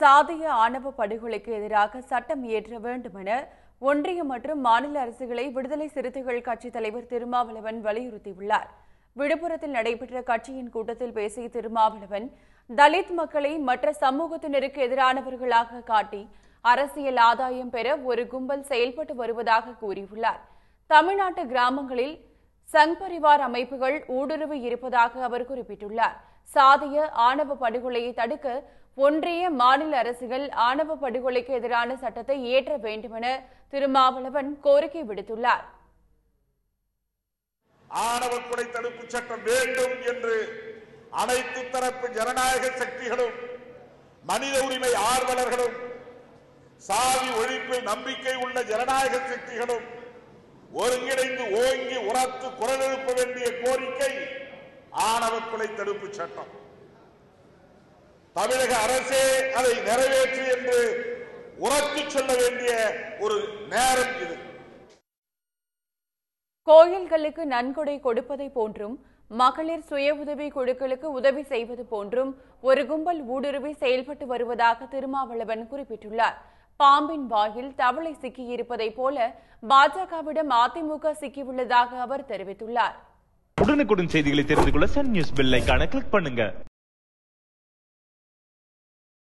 சாதிய ஆணவ படுகொலைக்கு எதிராக சட்டம் இயற்ற வேண்டும் என ஒன்றிய மற்றும் மாநில அரசுகளை விடுதலை சிறுத்தைகள் கட்சித் தலைவர் திருமாவளவன் வலியுறுத்தியுள்ளார். விழுப்புரத்தில் நடைபெற்ற கட்சியின் கூட்டத்தில் பேசிய திருமாவளவன் தலித் மக்களை மற்ற சமூகத்தினருக்கு எதிரானவர்களாக காட்டி அரசியல் ஆதாயம் பெற ஒரு கும்பல் செயல்பட்டு வருவதாக கூறியுள்ளார். தமிழ்நாட்டு கிராமங்களில் சங்பரிவார் அமைப்புகள் ஊடுருவி இருப்பதாக அவர் குறிப்பிட்டுள்ளார். சாதிய ஆணவ படுகொலையை தடுக்க ஒன்றிய மாநில அரசுகள் ஆணவ படுகொலைக்கு எதிரான சட்டத்தை இயற்ற வேண்டுமென திருமாவளவன் கோரிக்கை விடுத்துள்ளார். ஆணவ கொலை தடுப்பு சட்டம் வேண்டும் என்று அனைத்து தரப்பு ஜனநாயக சக்திகளும் மனித உரிமை ஆர்வலர்களும் சாதி ஒழிப்பில் நம்பிக்கை உள்ள ஜனநாயக சக்திகளும் ஒருங்கிணைந்து ஓங்கி உரத்து குரல் எழுப்ப வேண்டிய கோரிக்கை ஆணவ கொலை தடுப்பு சட்டம். தமிழக அரசே அதை நிறைவேற்று என்று உரத்து சொல்ல வேண்டிய ஒரு நேரம் இது. கோயில்களுக்கு நன்கொடை கொடுப்பதை போன்றும் மகளிர் சுய உதவி குழுக்களுக்கு உதவி செய்வது போன்றும் ஒரு கும்பல் ஊடுருவி செயல்பட்டு வருவதாக திருமாவளவன் குறிப்பிட்டுள்ளார். பாம்பின் வாயில் தவளை சிக்கியிருப்பதைப் போல பாஜகவிடம் அதிமுக சிக்கியுள்ளதாக அவர் தெரிவித்துள்ளார். உடனுக்குடன் செய்திகளை தெரிந்து கொள்ள சன் நியூஸ் பெல் ஐக்கான கிளிக் பண்ணுங்க.